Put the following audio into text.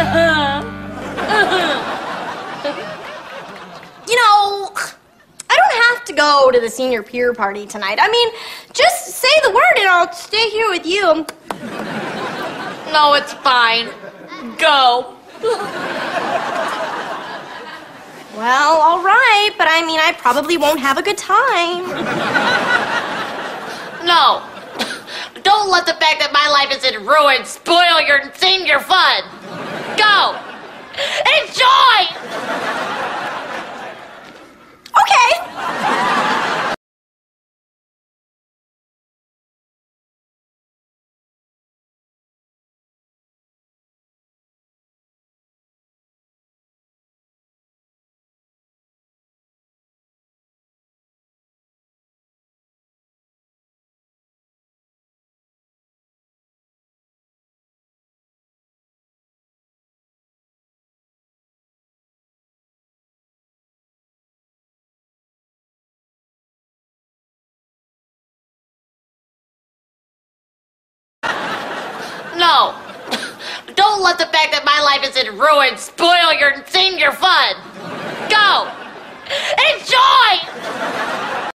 Uh-huh. you know, I don't have to go to the senior peer party tonight. I mean, just say the word and I'll stay here with you. No, it's fine. Go. Well, all right, but I mean, I probably won't have a good time. No. Don't let the fact that my life is in ruin spoil your senior fun. Go. No. Don't let the fact that my life is in ruin spoil your senior fun. Go. Enjoy.